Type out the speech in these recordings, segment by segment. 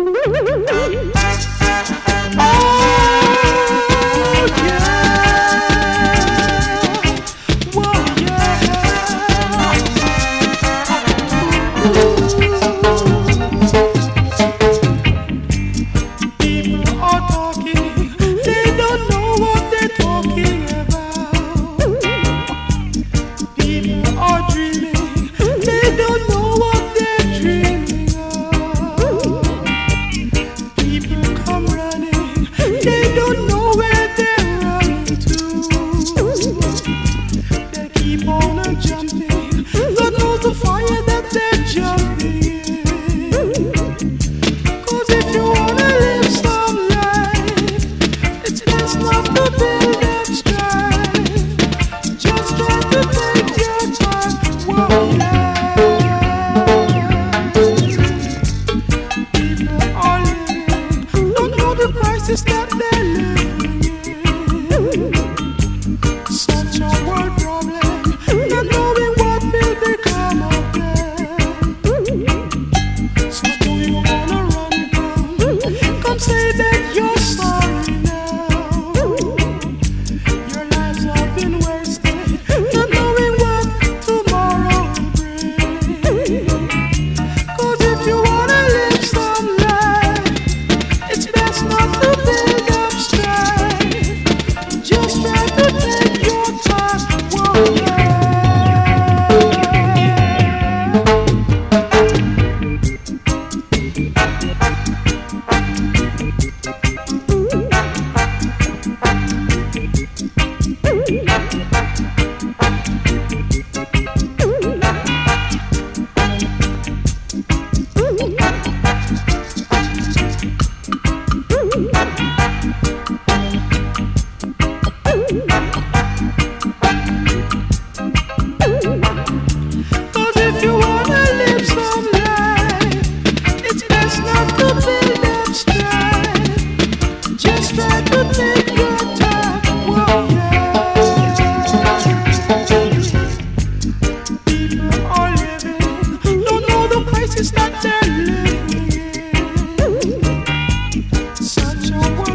Oh, sister oh, oh,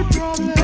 problem.